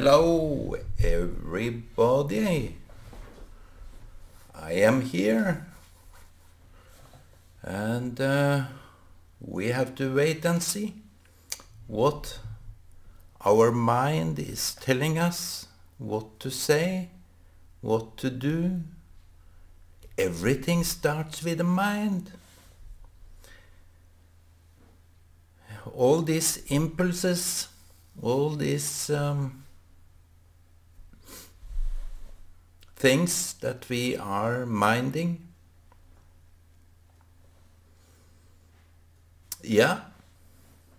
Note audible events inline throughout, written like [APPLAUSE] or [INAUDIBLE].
Hello, everybody. I am here. And uh, we have to wait and see what our mind is telling us, what to say, what to do. Everything starts with the mind. All these impulses, all these um, things that we are minding. Yeah,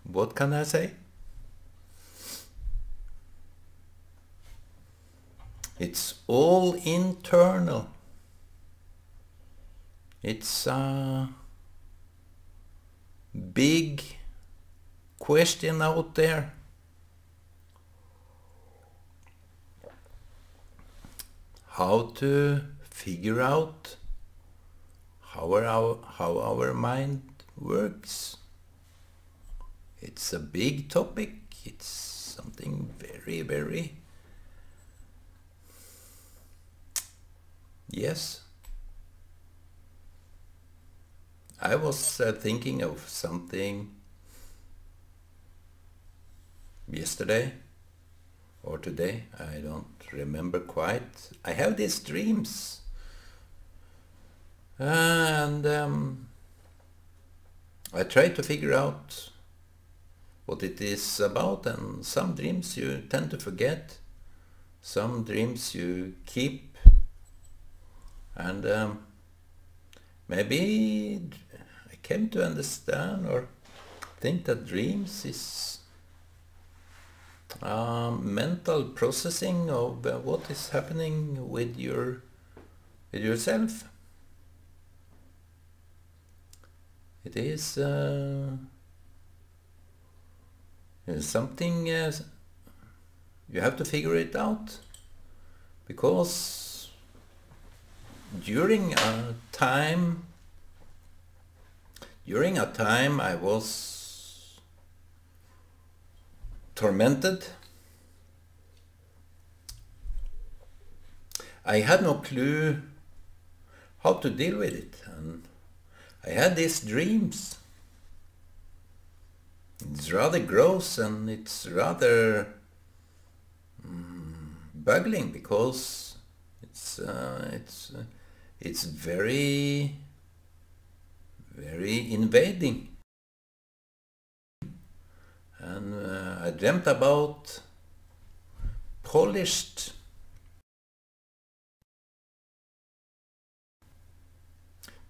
what can I say? It's all internal. It's a big question out there. How to figure out how our, how our mind works. It's a big topic. It's something very, very... Yes. I was uh, thinking of something yesterday or today, I don't remember quite. I have these dreams and um, I try to figure out what it is about and some dreams you tend to forget, some dreams you keep and um, maybe I came to understand or think that dreams is um, mental processing of uh, what is happening with your with yourself. It is uh, something uh, you have to figure it out because during a time during a time I was tormented. I had no clue how to deal with it and I had these dreams. It's rather gross and it's rather um, buggling because it's uh, it's uh, it's very very invading and uh, I dreamt about polished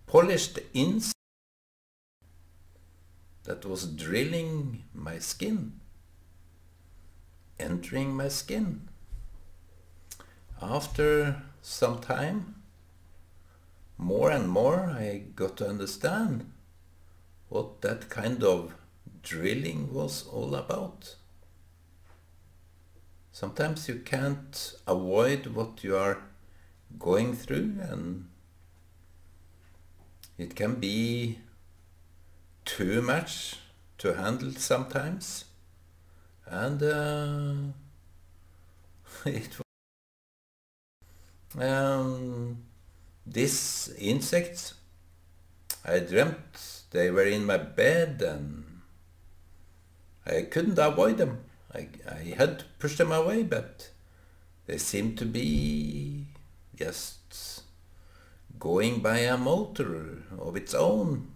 polished insect that was drilling my skin, entering my skin. After some time, more and more I got to understand what that kind of drilling was all about. Sometimes you can't avoid what you are going through and it can be too much to handle sometimes and uh, [LAUGHS] it um, these insects I dreamt they were in my bed and I couldn't avoid them. I, I had to push them away but they seemed to be just going by a motor of its own.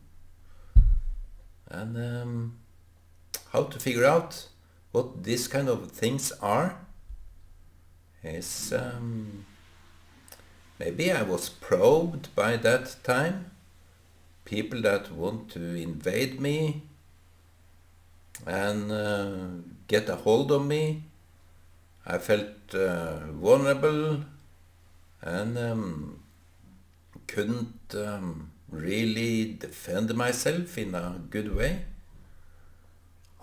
And um, how to figure out what these kind of things are is um, maybe I was probed by that time. People that want to invade me and uh, get a hold of me I felt uh, vulnerable and um, couldn't um, really defend myself in a good way.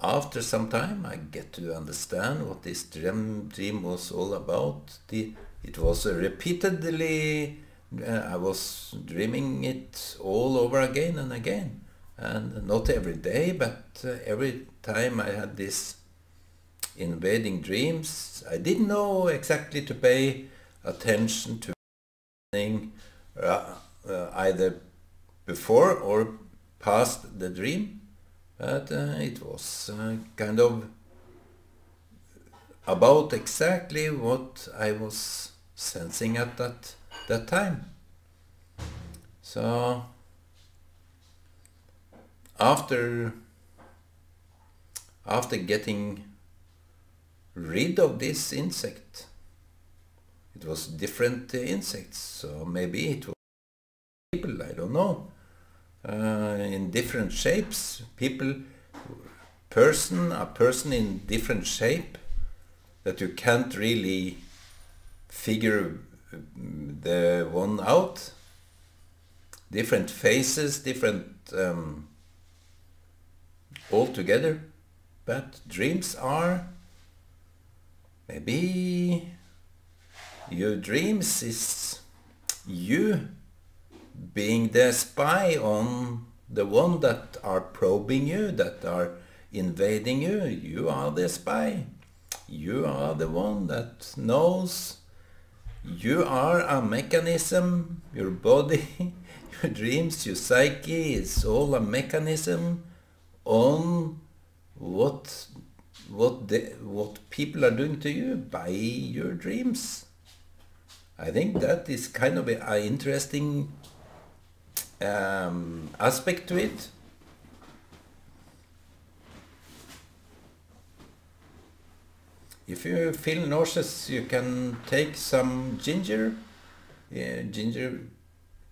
After some time I get to understand what this dream, dream was all about. The, it was repeatedly, uh, I was dreaming it all over again and again. And not every day, but uh, every time I had this invading dreams. I didn't know exactly to pay attention to anything uh, uh, either before or past the dream, but uh, it was uh, kind of about exactly what I was sensing at that that time. So after after getting rid of this insect it was different insects so maybe it was people i don't know. Uh, in different shapes people person a person in different shape that you can't really figure the one out. Different faces different um, all together but dreams are maybe your dreams is you being the spy on the one that are probing you, that are invading you. You are the spy. You are the one that knows. You are a mechanism. Your body, [LAUGHS] your dreams, your psyche is all a mechanism on what what the, what people are doing to you by your dreams. I think that is kind of an interesting um, aspect to it. If you feel nauseous, you can take some ginger, uh, ginger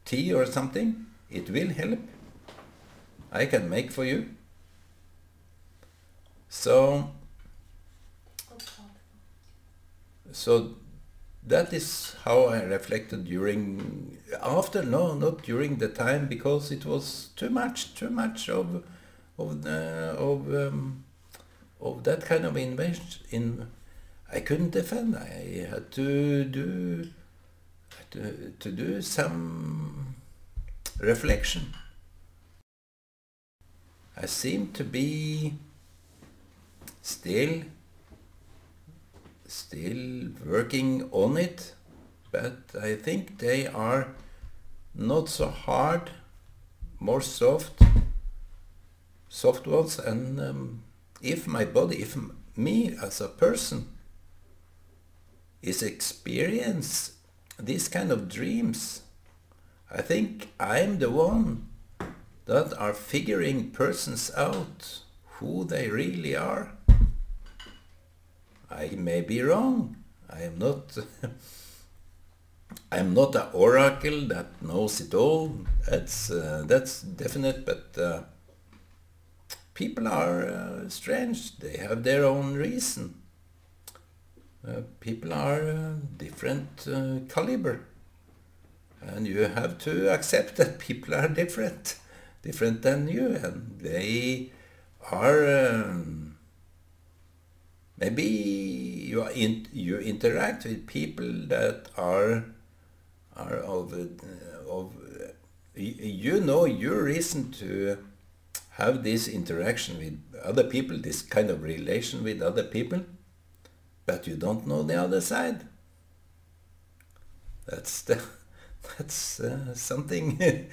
tea or something. It will help. I can make for you. So, so that is how I reflected during after no not during the time because it was too much too much of of the of um, of that kind of invasion in I couldn't defend. I had to do to, to do some reflection. I seem to be still still working on it, but I think they are not so hard, more soft, soft ones. And um, if my body, if me as a person is experience these kind of dreams, I think I'm the one that are figuring persons out who they really are. I may be wrong. I am not. [LAUGHS] I am not an oracle that knows it all. That's uh, that's definite. But uh, people are uh, strange. They have their own reason. Uh, people are uh, different uh, caliber, and you have to accept that [LAUGHS] people are different, different than you, and they are. Um, maybe you in, you interact with people that are are of uh, of uh, you know your reason to have this interaction with other people, this kind of relation with other people, but you don't know the other side. That's the, [LAUGHS] that's uh, something [LAUGHS]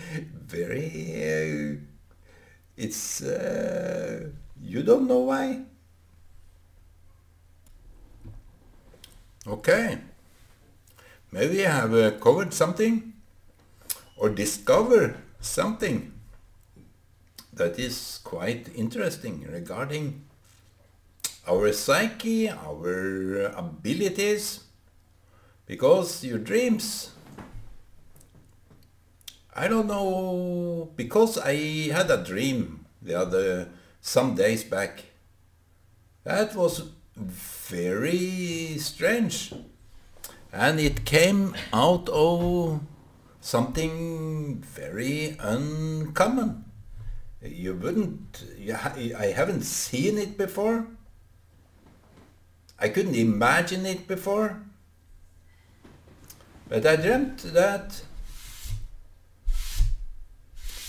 very. Uh, it's uh, you don't know why. Okay. Maybe I have uh, covered something or discovered something that is quite interesting regarding our psyche, our abilities, because your dreams, I don't know, because I had a dream the other, some days back, that was very strange. And it came out of something very uncommon. You wouldn't, I haven't seen it before. I couldn't imagine it before. But I dreamt that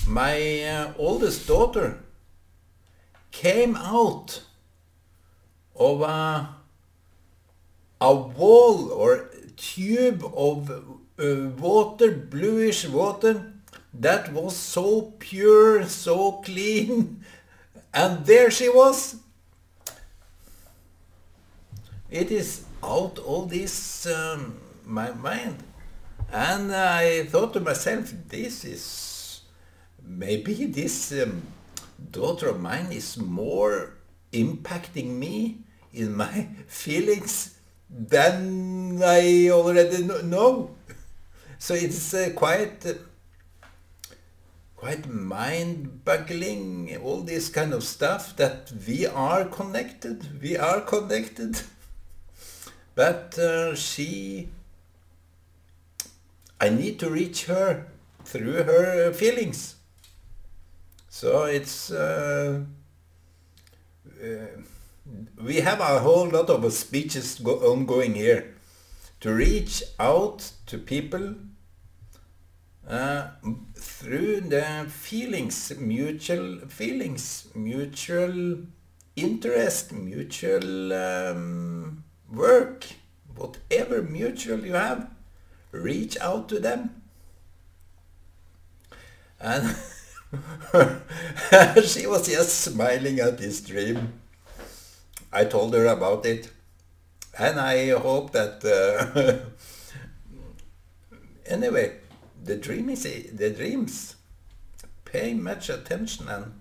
my uh, oldest daughter came out of a a wall or tube of uh, water, bluish water, that was so pure, so clean, [LAUGHS] and there she was. It is out of this um, my mind. And I thought to myself, this is, maybe this um, daughter of mine is more impacting me in my [LAUGHS] feelings than I already know. So it's uh, quite, uh, quite mind-boggling, all this kind of stuff that we are connected, we are connected. [LAUGHS] But uh, she I need to reach her through her feelings. So it's uh, we have a whole lot of speeches ongoing here to reach out to people uh, through the feelings, mutual feelings, mutual interest, mutual um, work, whatever mutual you have reach out to them. And [LAUGHS] [LAUGHS] she was just smiling at this dream. I told her about it. And I hope that... Uh, [LAUGHS] anyway, the dream is the dreams. Pay much attention and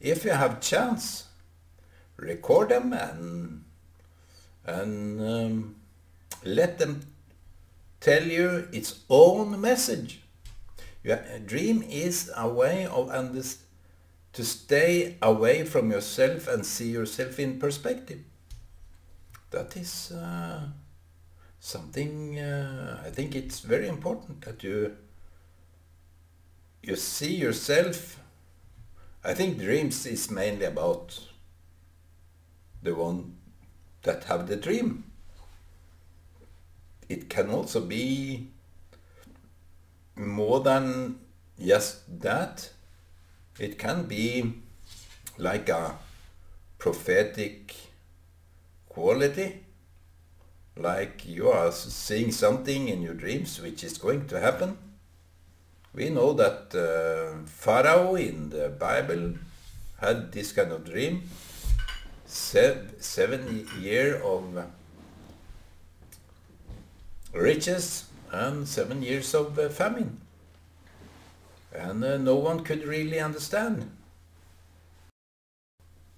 if you have chance, record them and and um, let them tell you its own message. A dream is a way of to stay away from yourself and see yourself in perspective. That is uh, something uh, I think it's very important that you you see yourself. I think dreams is mainly about the one that have the dream it can also be more than just that. It can be like a prophetic quality, like you are seeing something in your dreams which is going to happen. We know that uh, Pharaoh in the Bible had this kind of dream, seven year of riches and seven years of uh, famine. And uh, no one could really understand.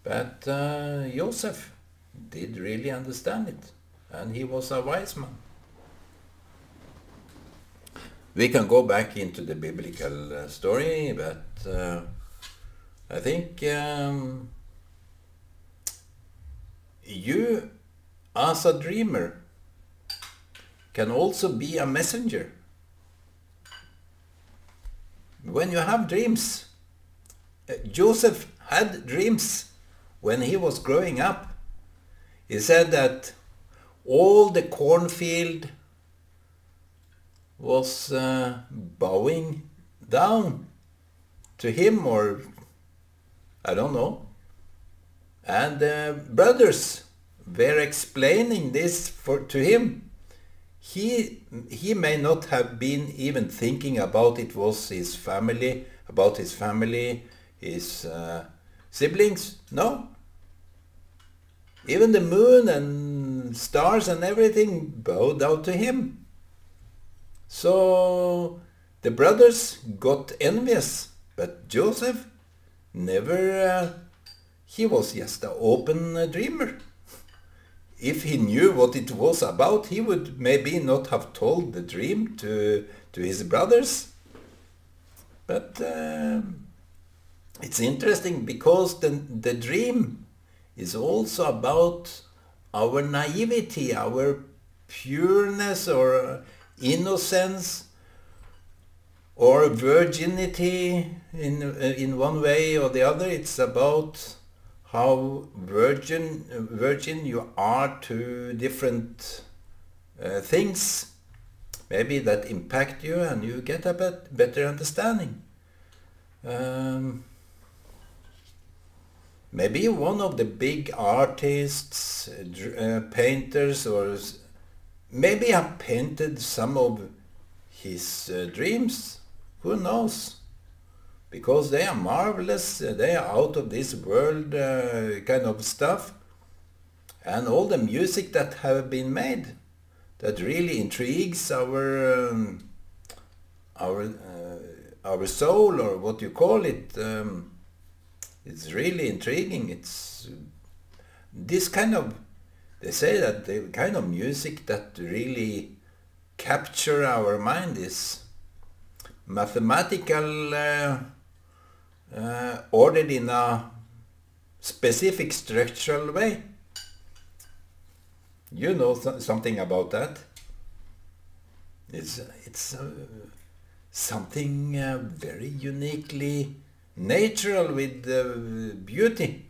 But uh, Joseph did really understand it, and he was a wise man. We can go back into the biblical story, but uh, I think um, you, as a dreamer, can also be a messenger. When you have dreams, uh, Joseph had dreams when he was growing up. He said that all the cornfield was uh, bowing down to him or I don't know. And uh, brothers were explaining this for, to him he he may not have been even thinking about it was his family about his family his uh, siblings? No. Even the moon and stars and everything bowed down to him. So the brothers got envious but joseph never uh, he was just an open uh, dreamer if he knew what it was about, he would maybe not have told the dream to, to his brothers. But uh, it's interesting because the, the dream is also about our naivety, our pureness or innocence or virginity in, in one way or the other. It's about how virgin virgin you are to different uh, things maybe that impact you and you get a bit better understanding um, maybe one of the big artists, uh, painters, or maybe I painted some of his uh, dreams. Who knows? Because they are marvelous, they are out of this world uh, kind of stuff. And all the music that have been made that really intrigues our um, our uh, our soul or what you call it. Um, it's really intriguing. It's this kind of they say that the kind of music that really capture our mind is mathematical uh, uh, ordered in a specific structural way. You know th something about that? It's it's uh, something uh, very uniquely natural with uh, beauty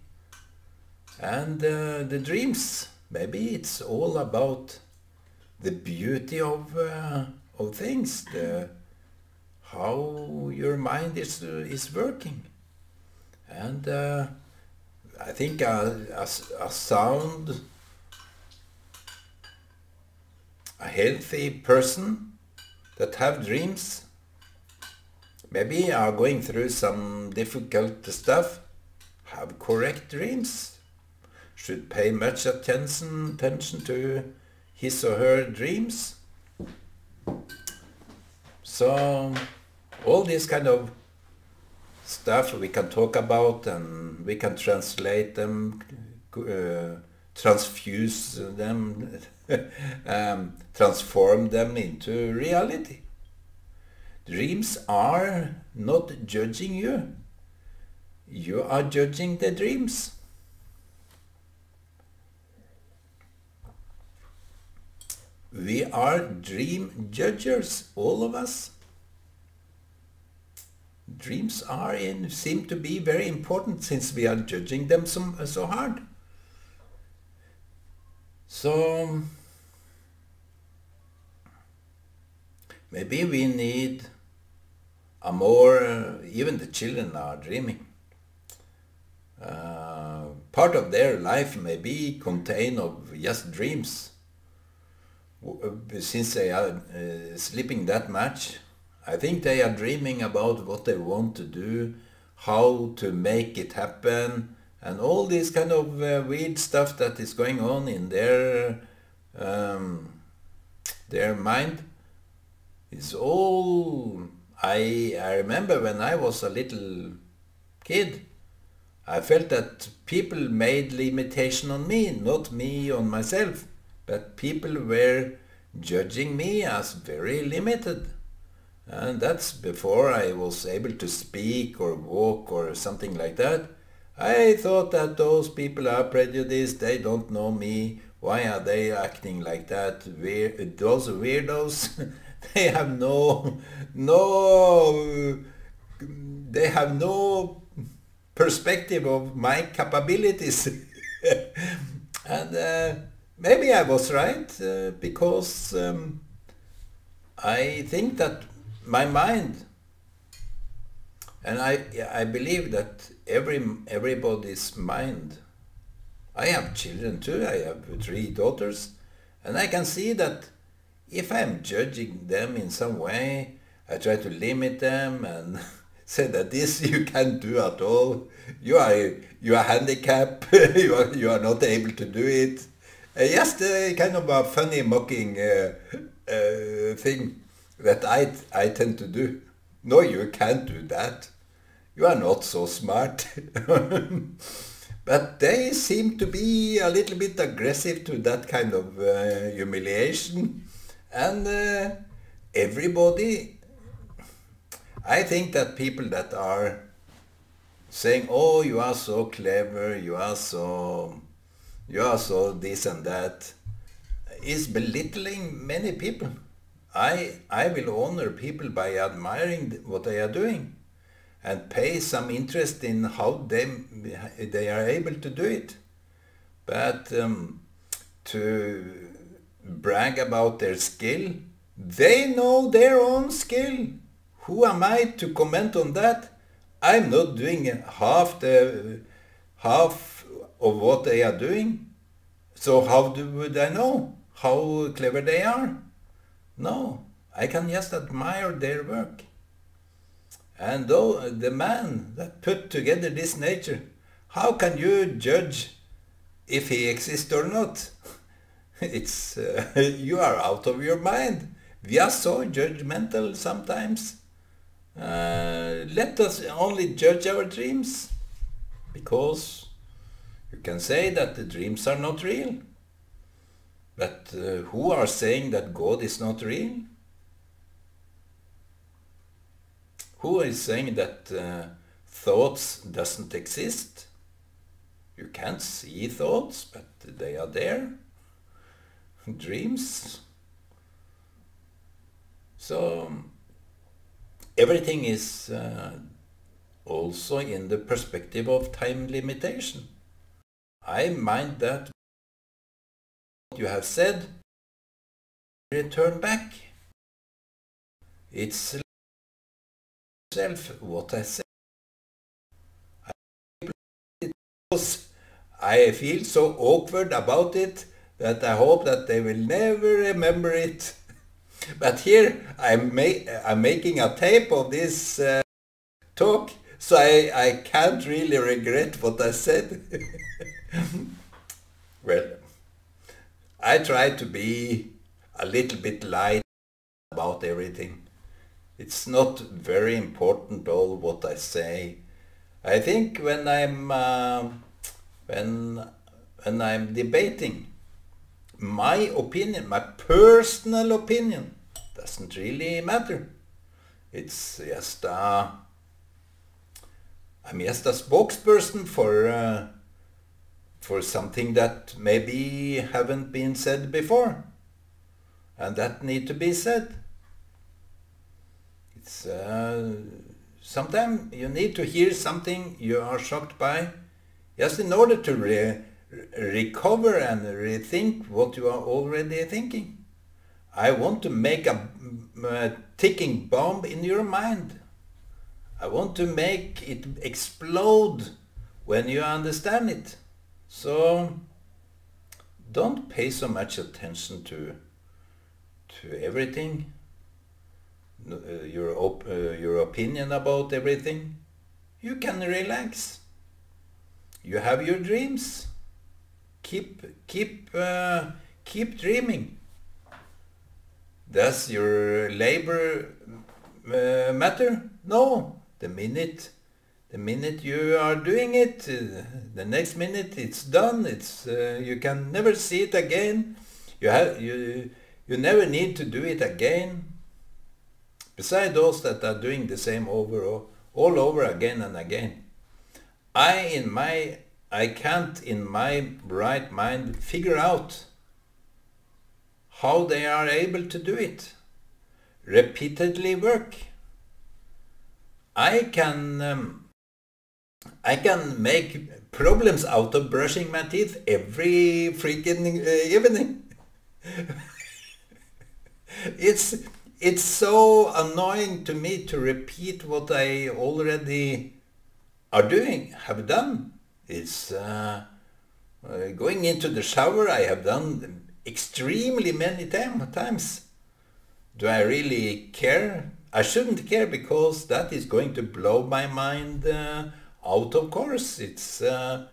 and uh, the dreams. Maybe it's all about the beauty of uh, of things, the how your mind is uh, is working, and uh, I think a, a, a sound a healthy person that have dreams maybe are going through some difficult stuff have correct dreams should pay much attention attention to his or her dreams. So all this kind of stuff we can talk about and we can translate them uh, transfuse them [LAUGHS] um, transform them into reality. Dreams are not judging you. You are judging the dreams. We are dream judges, all of us. Dreams are and seem to be very important since we are judging them so, so hard. So maybe we need a more, even the children are dreaming. Uh, part of their life may be contained of just dreams. Uh, since they are uh, sleeping that much, I think they are dreaming about what they want to do, how to make it happen, and all this kind of uh, weird stuff that is going on in their um, their mind is all I I remember when I was a little kid I felt that people made limitation on me not me on myself but people were judging me as very limited and that's before I was able to speak or walk or something like that I thought that those people are prejudiced, they don't know me, why are they acting like that? Weir those weirdos, [LAUGHS] they have no, no, they have no perspective of my capabilities. [LAUGHS] and uh, maybe I was right, uh, because um, I think that my mind, and I, I believe that every everybody's mind. I have children too. I have three daughters, and I can see that if I'm judging them in some way, I try to limit them and [LAUGHS] say that this [LAUGHS] you can't do at all. You are you are handicapped. [LAUGHS] you are you are not able to do it. Uh, just uh, kind of a funny mocking uh, uh thing that I I tend to do. No, you can't do that you are not so smart. [LAUGHS] but they seem to be a little bit aggressive to that kind of uh, humiliation. And uh, everybody, I think that people that are saying, oh, you are so clever, you are so, you are so this and that, is belittling many people. I, I will honor people by admiring what they are doing and pay some interest in how they, they are able to do it. But um, to brag about their skill, they know their own skill. Who am I to comment on that? I'm not doing half the half of what they are doing. So how do, would I know how clever they are? No, I can just admire their work. And though the man that put together this nature, how can you judge if he exists or not? [LAUGHS] It's uh, [LAUGHS] you are out of your mind. We are so judgmental sometimes. Uh, let us only judge our dreams because you can say that the dreams are not real. But uh, who are saying that God is not real? Who is saying that uh, thoughts doesn't exist? You can't see thoughts, but they are there. Dreams. So everything is uh, also in the perspective of time limitation. I mind that you have said return back. It's self what I say. I feel so awkward about it that I hope that they will never remember it. [LAUGHS] But here I'm, ma I'm making a tape of this uh, talk, so I, I can't really regret what I said. [LAUGHS] well, I try to be a little bit light about everything. It's not very important all what I say. I think when I'm uh, when when I'm debating, my opinion, my personal opinion, doesn't really matter. It's just uh, I'm just a spokesperson for uh, for something that maybe haven't been said before, and that need to be said. It's uh, sometimes you need to hear something you are shocked by, just in order to re recover and rethink what you are already thinking. I want to make a, a ticking bomb in your mind. I want to make it explode when you understand it. So don't pay so much attention to to everything uh, your op uh, your opinion about everything, you can relax. You have your dreams. Keep keep uh, keep dreaming. Does your labor uh, matter? No. The minute the minute you are doing it, the next minute it's done. It's uh, you can never see it again. You have you you never need to do it again beside those that are doing the same over all over again and again. I in my I can't in my right mind figure out how they are able to do it. Repeatedly work. I can um, I can make problems out of brushing my teeth every freaking uh, evening. [LAUGHS] it's it's so annoying to me to repeat what I already are doing, have done. It's uh, uh, going into the shower I have done extremely many time, times. Do I really care? I shouldn't care because that is going to blow my mind uh, out of course. It's uh,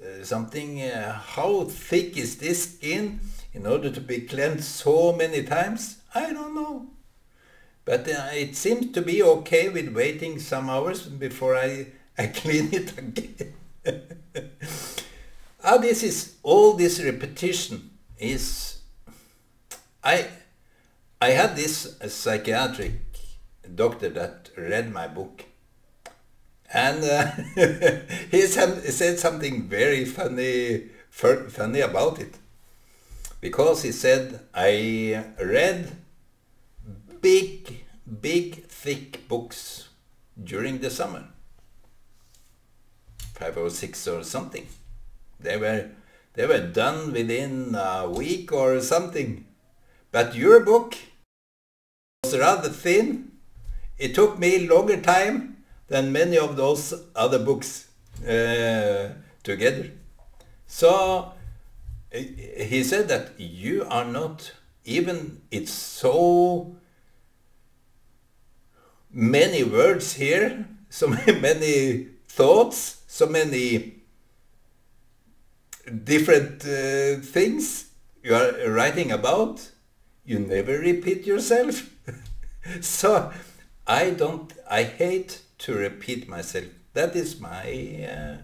uh, something, uh, how thick is this skin in order to be cleansed so many times? I don't know. But uh, it seems to be okay with waiting some hours before I, I [LAUGHS] clean it again. How [LAUGHS] this is, all this repetition is, I, I had this psychiatric doctor that read my book and uh, [LAUGHS] he said something very funny, funny about it because he said I read big, big, thick books during the summer. Five or six or something. They were, they were done within a week or something. But your book was rather thin. It took me longer time than many of those other books uh, together. So he said that you are not even it's so many words here, [LAUGHS] so many thoughts, so many different uh, things you are writing about. You never repeat yourself. [LAUGHS] so I don't, I hate to repeat myself. That is my, uh,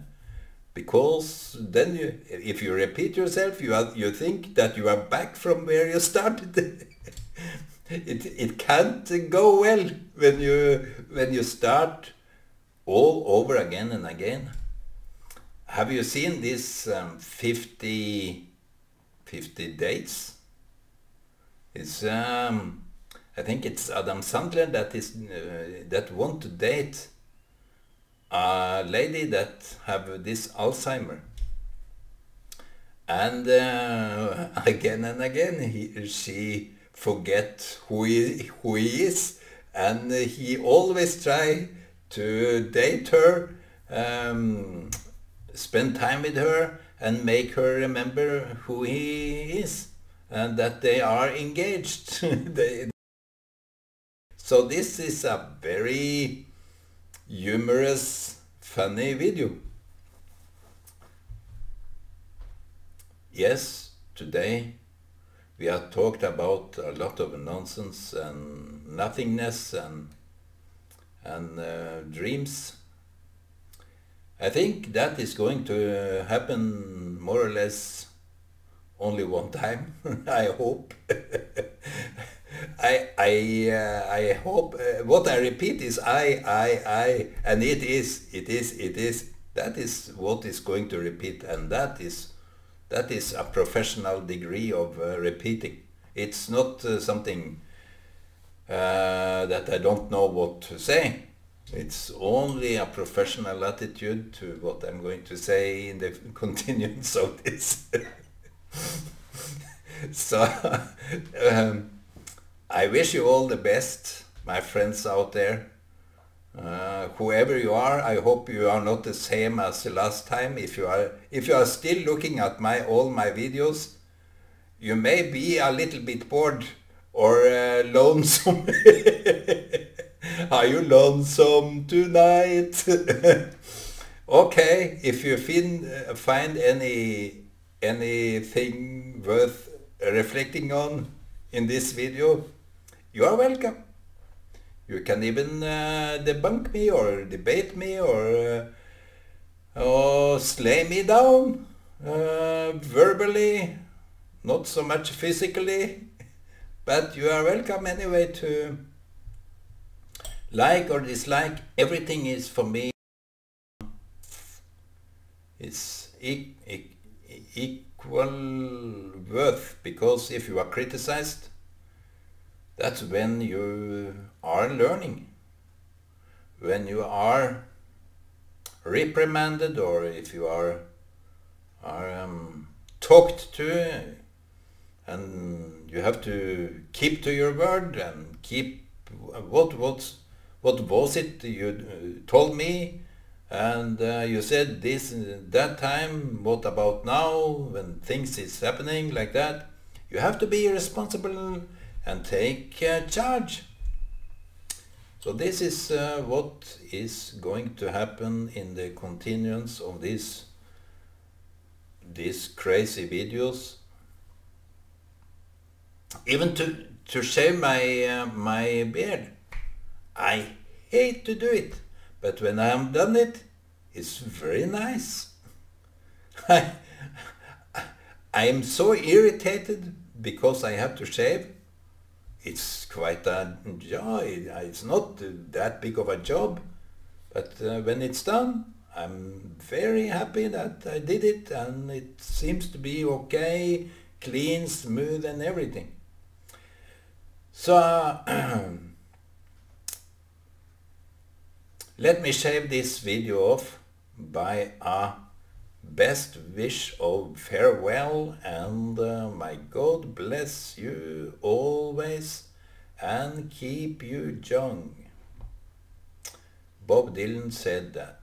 because then you, if you repeat yourself, you, are, you think that you are back from where you started. [LAUGHS] it it can't go well when you when you start all over again and again. Have you seen this um, 50, 50 dates? It's um, I think it's Adam Sandler that is uh, that want to date a lady that have this Alzheimer. And uh, [LAUGHS] again and again he, she forget who he, who he is and he always try to date her um, spend time with her and make her remember who he is and that they are engaged [LAUGHS] they, so this is a very humorous funny video yes today we have talked about a lot of nonsense and nothingness and and uh, dreams. I think that is going to happen more or less only one time. [LAUGHS] I hope. [LAUGHS] I I uh, I hope uh, what I repeat is I I I and it is it is it is that is what is going to repeat and that is that is a professional degree of uh, repeating. It's not uh, something uh, that I don't know what to say. It's only a professional attitude to what I'm going to say in the [LAUGHS] continuance of this. [LAUGHS] so [LAUGHS] um, I wish you all the best, my friends out there. Uh, whoever you are, I hope you are not the same as the last time. If you are, if you are still looking at my all my videos, you may be a little bit bored or uh, [LAUGHS] lonesome. are you lonesome tonight? [LAUGHS] okay, if you find uh, find any anything worth reflecting on in this video, you are welcome. You can even uh, debunk me or debate me or, uh, or slay me down uh, verbally, not so much physically, but you are welcome anyway to like or dislike. Everything is for me it's e e equal worth because if you are criticized that's when you are learning. When you are reprimanded or if you are, are um, talked to and you have to keep to your word and keep what what what was it you uh, told me and uh, you said this that time what about now when things is happening like that you have to be responsible and take uh, charge. So this is uh, what is going to happen in the continuance of this these crazy videos. Even to to shave my uh, my beard, I hate to do it, but when I am done it, it's very nice. [LAUGHS] I I am so irritated because I have to shave it's quite a joy. It's not that big of a job, but uh, when it's done, I'm very happy that I did it and it seems to be okay, clean, smooth and everything. So [CLEARS THROAT] let me shave this video off by a best wish of farewell and uh, my God bless you always and keep you young. Bob Dylan said that.